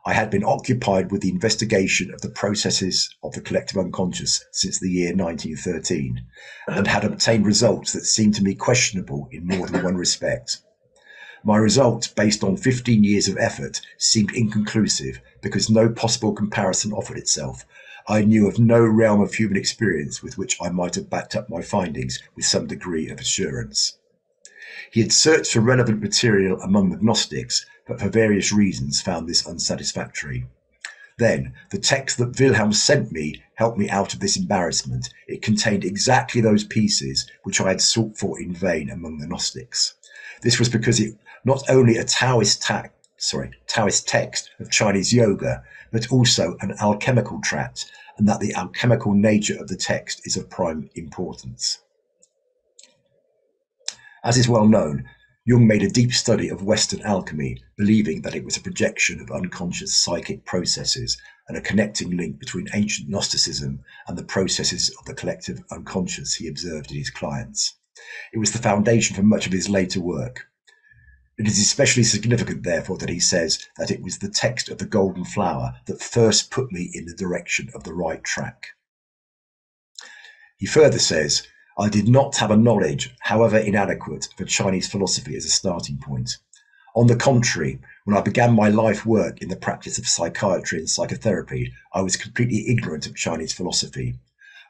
I had been occupied with the investigation of the processes of the collective unconscious since the year 1913 and had obtained results that seemed to me questionable in more than one respect. My results, based on 15 years of effort, seemed inconclusive because no possible comparison offered itself I knew of no realm of human experience with which I might have backed up my findings with some degree of assurance. He had searched for relevant material among the Gnostics, but for various reasons found this unsatisfactory. Then, the text that Wilhelm sent me helped me out of this embarrassment. It contained exactly those pieces which I had sought for in vain among the Gnostics. This was because it not only a Taoist ta- sorry, Taoist text of Chinese yoga, but also an alchemical tract, and that the alchemical nature of the text is of prime importance. As is well known, Jung made a deep study of Western alchemy, believing that it was a projection of unconscious psychic processes and a connecting link between ancient Gnosticism and the processes of the collective unconscious he observed in his clients. It was the foundation for much of his later work, it is especially significant, therefore, that he says that it was the text of the Golden Flower that first put me in the direction of the right track. He further says, I did not have a knowledge, however inadequate, of Chinese philosophy as a starting point. On the contrary, when I began my life work in the practice of psychiatry and psychotherapy, I was completely ignorant of Chinese philosophy.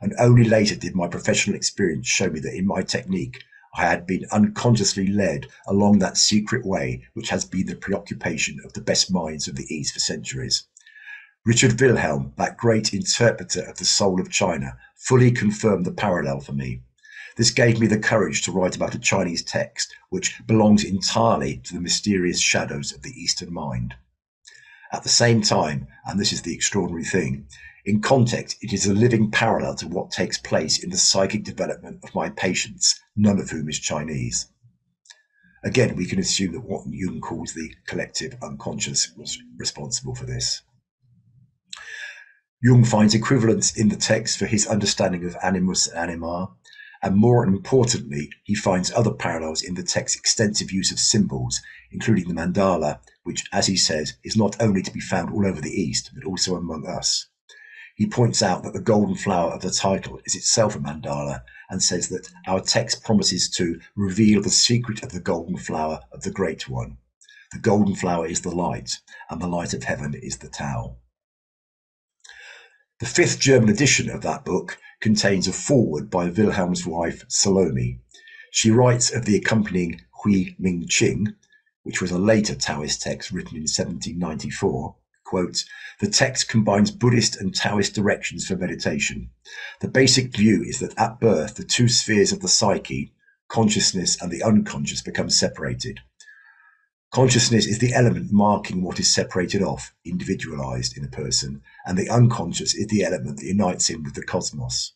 And only later did my professional experience show me that in my technique, I had been unconsciously led along that secret way which has been the preoccupation of the best minds of the East for centuries. Richard Wilhelm, that great interpreter of the soul of China, fully confirmed the parallel for me. This gave me the courage to write about a Chinese text which belongs entirely to the mysterious shadows of the Eastern mind. At the same time, and this is the extraordinary thing, in context, it is a living parallel to what takes place in the psychic development of my patients, none of whom is Chinese. Again, we can assume that what Jung calls the collective unconscious was responsible for this. Jung finds equivalence in the text for his understanding of animus and anima, and more importantly, he finds other parallels in the text's extensive use of symbols, including the mandala, which, as he says, is not only to be found all over the East, but also among us. He points out that the golden flower of the title is itself a mandala and says that our text promises to reveal the secret of the golden flower of the Great One. The golden flower is the light, and the light of heaven is the Tao. The fifth German edition of that book contains a foreword by Wilhelm's wife, Salome. She writes of the accompanying Hui Ming Ching, which was a later Taoist text written in 1794, quote, the text combines Buddhist and Taoist directions for meditation. The basic view is that at birth, the two spheres of the psyche, consciousness and the unconscious, become separated. Consciousness is the element marking what is separated off, individualized in a person, and the unconscious is the element that unites him with the cosmos.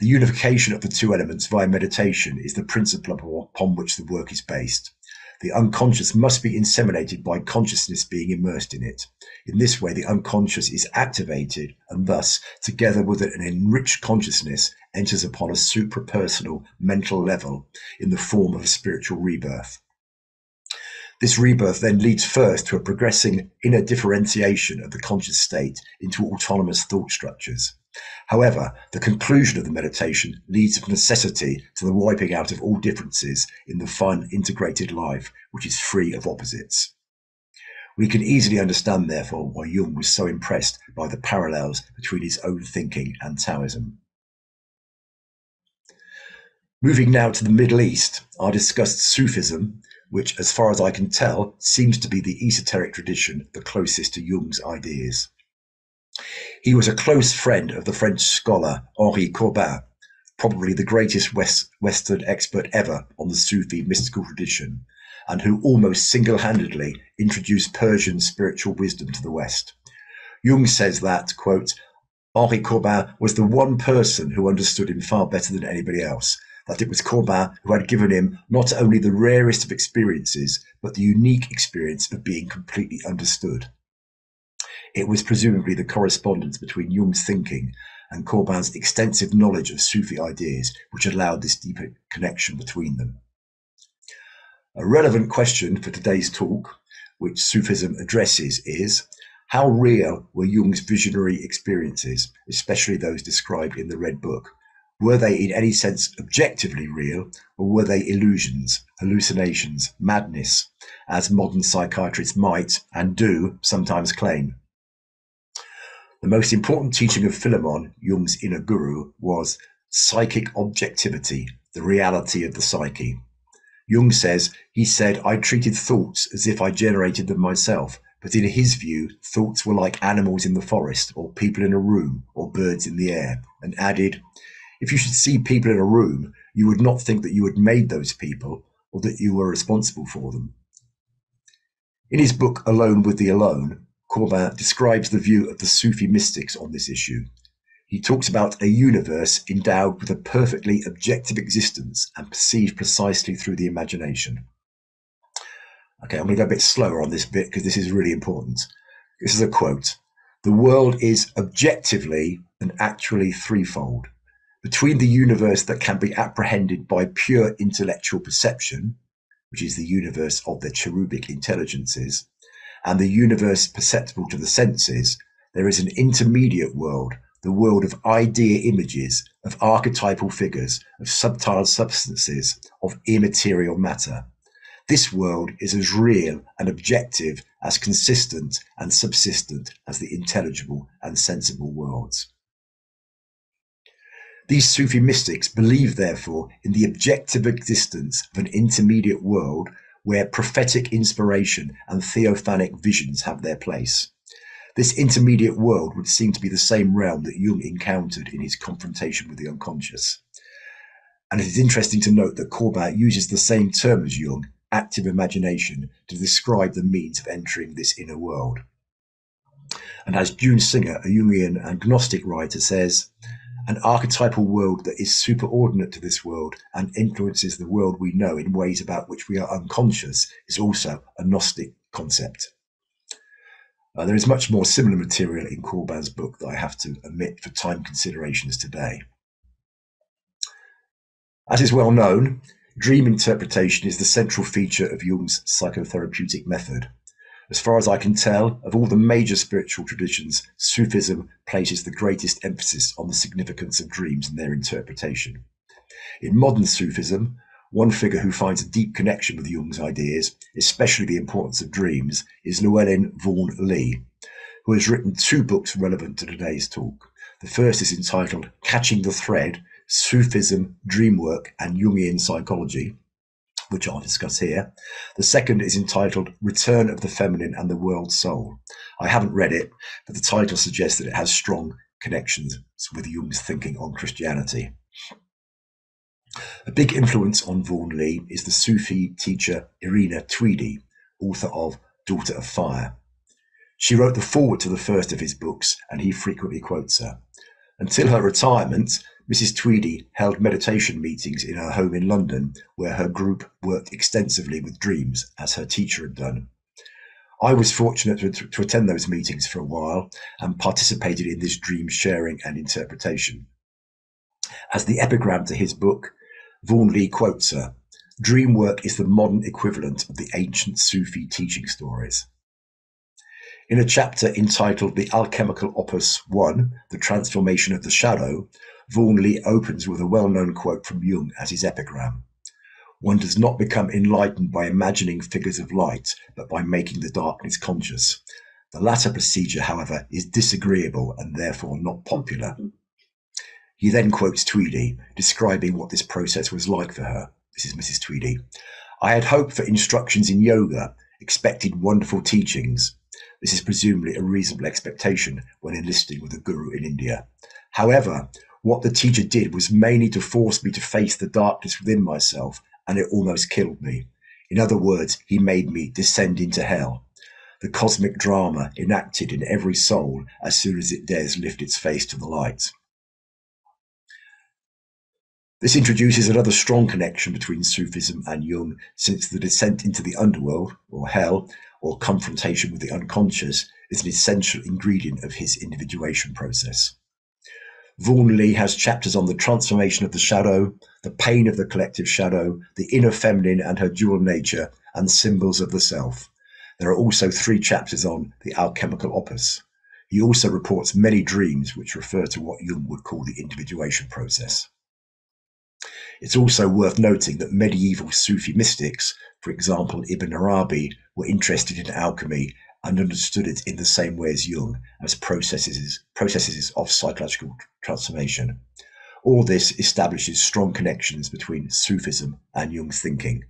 The unification of the two elements via meditation is the principle upon which the work is based. The unconscious must be inseminated by consciousness being immersed in it. In this way, the unconscious is activated and thus, together with it an enriched consciousness, enters upon a suprapersonal mental level in the form of a spiritual rebirth. This rebirth then leads first to a progressing inner differentiation of the conscious state into autonomous thought structures. However, the conclusion of the meditation leads of necessity to the wiping out of all differences in the fine integrated life, which is free of opposites. We can easily understand, therefore, why Jung was so impressed by the parallels between his own thinking and Taoism. Moving now to the Middle East, I discussed Sufism, which, as far as I can tell, seems to be the esoteric tradition the closest to Jung's ideas. He was a close friend of the French scholar Henri Corbin, probably the greatest West, Western expert ever on the Sufi mystical tradition, and who almost single handedly introduced Persian spiritual wisdom to the West. Jung says that, quote, Henri Corbin was the one person who understood him far better than anybody else, that it was Corbin who had given him not only the rarest of experiences, but the unique experience of being completely understood. It was presumably the correspondence between Jung's thinking and Corbin's extensive knowledge of Sufi ideas which allowed this deeper connection between them. A relevant question for today's talk, which Sufism addresses, is how real were Jung's visionary experiences, especially those described in the Red Book? Were they in any sense objectively real, or were they illusions, hallucinations, madness, as modern psychiatrists might and do sometimes claim? The most important teaching of Philemon, Jung's inner guru, was psychic objectivity, the reality of the psyche. Jung says, he said, I treated thoughts as if I generated them myself, but in his view, thoughts were like animals in the forest, or people in a room, or birds in the air, and added, if you should see people in a room, you would not think that you had made those people, or that you were responsible for them. In his book Alone with the Alone, Corbin describes the view of the Sufi mystics on this issue. He talks about a universe endowed with a perfectly objective existence and perceived precisely through the imagination. Okay, I'm going to go a bit slower on this bit because this is really important. This is a quote The world is objectively and actually threefold. Between the universe that can be apprehended by pure intellectual perception, which is the universe of the cherubic intelligences, and the universe perceptible to the senses, there is an intermediate world, the world of idea images, of archetypal figures, of subtile substances, of immaterial matter. This world is as real and objective as consistent and subsistent as the intelligible and sensible worlds. These Sufi mystics believe, therefore, in the objective existence of an intermediate world where prophetic inspiration and theophanic visions have their place. This intermediate world would seem to be the same realm that Jung encountered in his confrontation with the unconscious. And it is interesting to note that Corbin uses the same term as Jung, active imagination, to describe the means of entering this inner world. And as June Singer, a Jungian and Gnostic writer, says, an archetypal world that is superordinate to this world and influences the world we know in ways about which we are unconscious is also a Gnostic concept. Uh, there is much more similar material in Corbin's book that I have to omit for time considerations today. As is well known, dream interpretation is the central feature of Jung's psychotherapeutic method. As far as I can tell, of all the major spiritual traditions, Sufism places the greatest emphasis on the significance of dreams and their interpretation. In modern Sufism, one figure who finds a deep connection with Jung's ideas, especially the importance of dreams, is Llewellyn Vaughan Lee, who has written two books relevant to today's talk. The first is entitled Catching the Thread Sufism, Dreamwork, and Jungian Psychology, which I'll discuss here. The second is entitled Return of the Feminine and the World Soul. I haven't read it, but the title suggests that it has strong connections with Jung's thinking on Christianity. A big influence on Vaughan Lee is the Sufi teacher Irina Tweedie, author of Daughter of Fire. She wrote the foreword to the first of his books, and he frequently quotes her. Until her retirement, Mrs. Tweedie held meditation meetings in her home in London, where her group worked extensively with dreams, as her teacher had done. I was fortunate to, to attend those meetings for a while and participated in this dream sharing and interpretation. As the epigram to his book, Vaughan Lee quotes her Dream work is the modern equivalent of the ancient Sufi teaching stories. In a chapter entitled The Alchemical Opus 1 The Transformation of the Shadow, Vaughan opens with a well-known quote from Jung as his epigram. One does not become enlightened by imagining figures of light, but by making the darkness conscious. The latter procedure, however, is disagreeable and therefore not popular. He then quotes Tweedie, describing what this process was like for her. This is Mrs. Tweedie. I had hoped for instructions in yoga, expected wonderful teachings. This is presumably a reasonable expectation when enlisting with a guru in India. However, what the teacher did was mainly to force me to face the darkness within myself, and it almost killed me. In other words, he made me descend into hell. The cosmic drama enacted in every soul as soon as it dares lift its face to the light. This introduces another strong connection between Sufism and Jung, since the descent into the underworld, or hell, or confrontation with the unconscious, is an essential ingredient of his individuation process. Vaughan Lee has chapters on the transformation of the shadow, the pain of the collective shadow, the inner feminine and her dual nature, and symbols of the self. There are also three chapters on the alchemical opus. He also reports many dreams which refer to what Jung would call the individuation process. It's also worth noting that medieval Sufi mystics, for example Ibn Arabi, were interested in alchemy and understood it in the same way as Jung as processes, processes of psychological transformation. All this establishes strong connections between Sufism and Jung's thinking.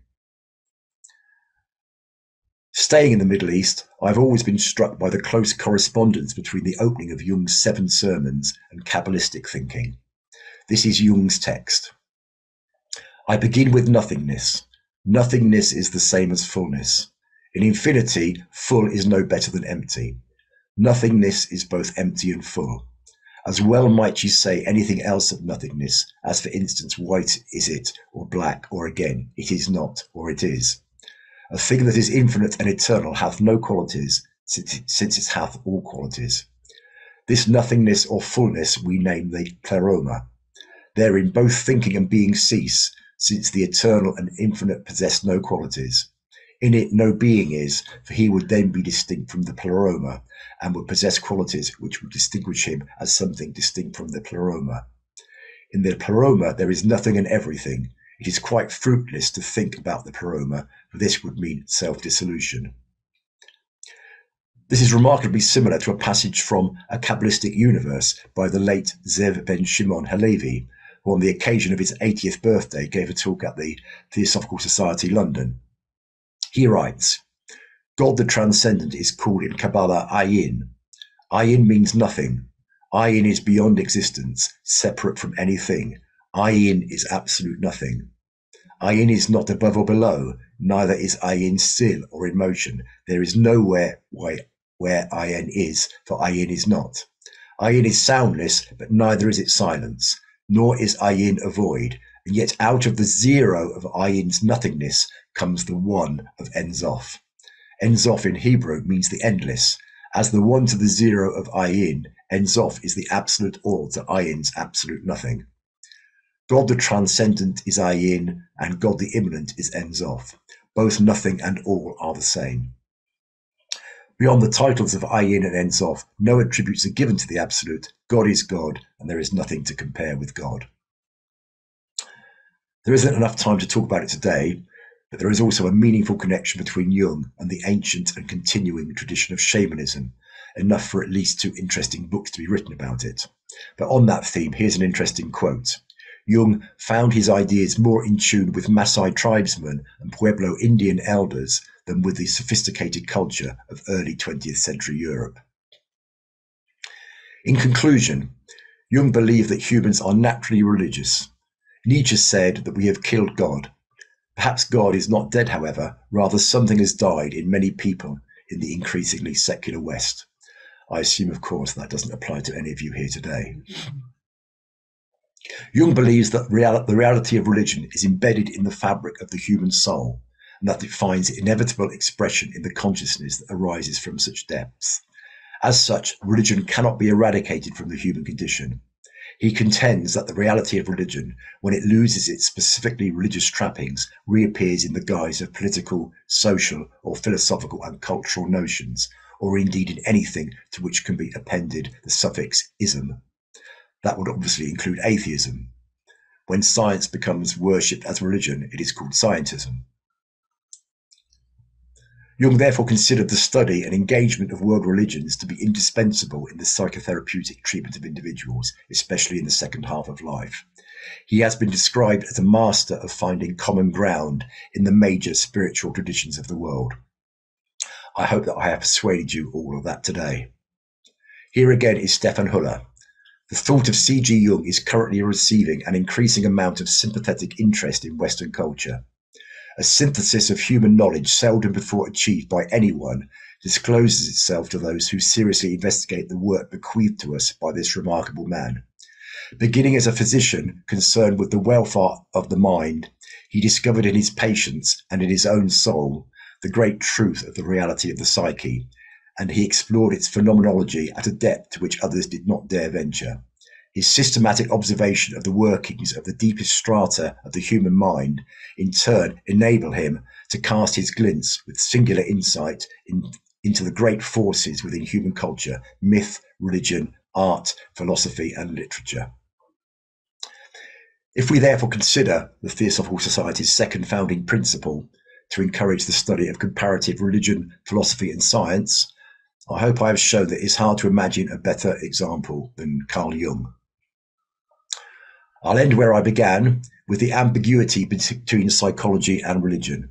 Staying in the Middle East, I've always been struck by the close correspondence between the opening of Jung's seven sermons and Kabbalistic thinking. This is Jung's text. I begin with nothingness. Nothingness is the same as fullness. In infinity, full is no better than empty. Nothingness is both empty and full. As well might you say anything else of nothingness, as for instance, white is it, or black, or again, it is not, or it is. A thing that is infinite and eternal hath no qualities, since it hath all qualities. This nothingness or fullness we name the pleroma. Therein both thinking and being cease, since the eternal and infinite possess no qualities. In it no being is, for he would then be distinct from the pleroma, and would possess qualities which would distinguish him as something distinct from the pleroma. In the pleroma there is nothing and everything. It is quite fruitless to think about the pleroma, for this would mean self-dissolution. This is remarkably similar to a passage from A Kabbalistic Universe by the late Zev ben Shimon Halevi, who on the occasion of his 80th birthday gave a talk at the Theosophical Society London. He writes, God the Transcendent is called in Kabbalah Ayin. Ayin means nothing. Ayin is beyond existence, separate from anything. Ayin is absolute nothing. Ayin is not above or below, neither is Ayin still or in motion. There is nowhere where, Ayin is, for Ayin is not. Ayin is soundless, but neither is it silence, nor is Ayin a void, and yet out of the zero of Ayin's nothingness comes the one of Ein Sof. Ensof in Hebrew means the endless. As the one to the zero of Ayin, Ein Sof is the absolute all to Ayin's absolute nothing. God the transcendent is Ayin, and God the immanent is Ein Sof. Both nothing and all are the same. Beyond the titles of Ayin and Ein Sof, no attributes are given to the Absolute. God is God, and there is nothing to compare with God. There isn't enough time to talk about it today, but there is also a meaningful connection between Jung and the ancient and continuing tradition of shamanism, enough for at least two interesting books to be written about it. But on that theme, here's an interesting quote. Jung found his ideas more in tune with Maasai tribesmen and Pueblo Indian elders than with the sophisticated culture of early 20th century Europe. In conclusion, Jung believed that humans are naturally religious. Nietzsche said that we have killed God. Perhaps God is not dead, however, rather something has died in many people in the increasingly secular West. I assume, of course, that doesn't apply to any of you here today. Jung believes that real- the reality of religion is embedded in the fabric of the human soul and that it finds inevitable expression in the consciousness that arises from such depths. As such, religion cannot be eradicated from the human condition. He contends that the reality of religion, when it loses its specifically religious trappings, reappears in the guise of political, social, or philosophical and cultural notions, or indeed in anything to which can be appended the suffix ism. That would obviously include atheism. When science becomes worshipped as religion, it is called scientism. Jung therefore considered the study and engagement of world religions to be indispensable in the psychotherapeutic treatment of individuals, especially in the second half of life. He has been described as a master of finding common ground in the major spiritual traditions of the world. I hope that I have persuaded you all of that today. Here again is Stephan Hoeller, the thought of C.G. Jung is currently receiving an increasing amount of sympathetic interest in Western culture. A synthesis of human knowledge seldom before achieved by anyone discloses itself to those who seriously investigate the work bequeathed to us by this remarkable man. Beginning as a physician concerned with the welfare of the mind, he discovered in his patients and in his own soul the great truth of the reality of the psyche and he explored its phenomenology at a depth to which others did not dare venture. His systematic observation of the workings of the deepest strata of the human mind, in turn, enable him to cast his glints with singular insight in, into the great forces within human culture, myth, religion, art, philosophy, and literature. If we therefore consider the Theosophical Society's second founding principle to encourage the study of comparative religion, philosophy, and science, I hope I have shown that it's hard to imagine a better example than Carl Jung. I'll end where I began with the ambiguity between psychology and religion.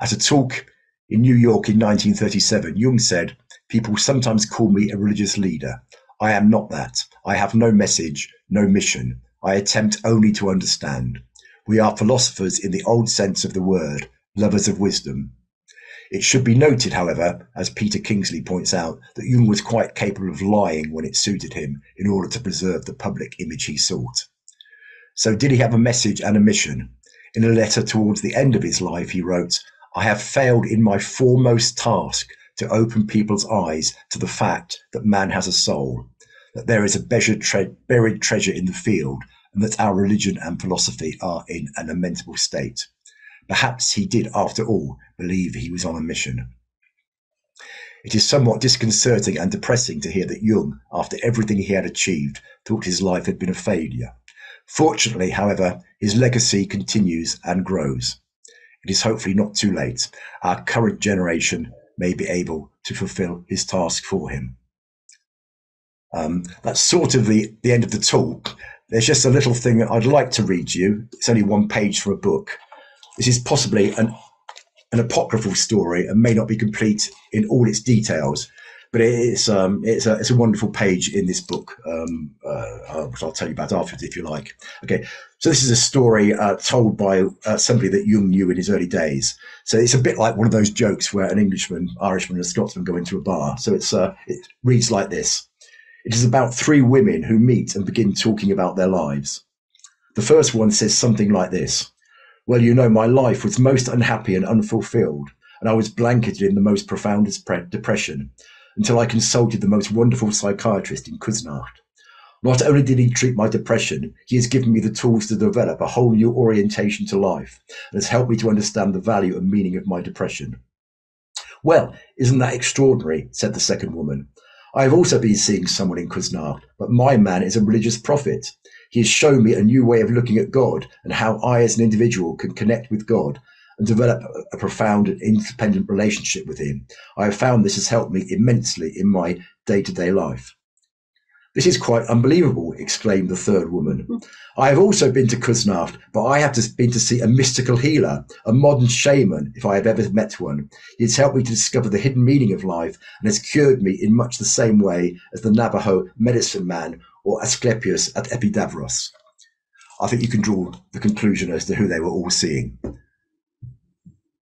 At a talk in New York in 1937, Jung said, People sometimes call me a religious leader. I am not that. I have no message, no mission. I attempt only to understand. We are philosophers in the old sense of the word, lovers of wisdom. It should be noted, however, as Peter Kingsley points out, that Jung was quite capable of lying when it suited him in order to preserve the public image he sought. So, did he have a message and a mission? In a letter towards the end of his life, he wrote, I have failed in my foremost task to open people's eyes to the fact that man has a soul, that there is a buried treasure in the field, and that our religion and philosophy are in an lamentable state. Perhaps he did, after all, believe he was on a mission. It is somewhat disconcerting and depressing to hear that Jung, after everything he had achieved, thought his life had been a failure. Fortunately, however, his legacy continues and grows. It is hopefully not too late. Our current generation may be able to fulfill his task for him. Um, that's sort of the, the end of the talk. There's just a little thing I'd like to read you. It's only one page from a book. This is possibly an, an apocryphal story and may not be complete in all its details, but it's um, it's a it's a wonderful page in this book, um, uh, which I'll tell you about afterwards if you like. Okay, so this is a story uh, told by uh, somebody that Jung knew in his early days. So it's a bit like one of those jokes where an Englishman, Irishman, and a Scotsman go into a bar. So it's uh, it reads like this: It is about three women who meet and begin talking about their lives. The first one says something like this. Well, you know, my life was most unhappy and unfulfilled, and I was blanketed in the most profoundest pre- depression until I consulted the most wonderful psychiatrist in Küsnacht. Not only did he treat my depression, he has given me the tools to develop a whole new orientation to life and has helped me to understand the value and meaning of my depression. Well, isn't that extraordinary? said the second woman. I have also been seeing someone in Küsnacht, but my man is a religious prophet. He has shown me a new way of looking at God and how I, as an individual, can connect with God and develop a profound and independent relationship with Him. I have found this has helped me immensely in my day to day life. This is quite unbelievable, exclaimed the third woman. Hmm. I have also been to Küsnacht, but I have been to see a mystical healer, a modern shaman, if I have ever met one. He has helped me to discover the hidden meaning of life and has cured me in much the same way as the Navajo medicine man or Asclepius at Epidavros. I think you can draw the conclusion as to who they were all seeing.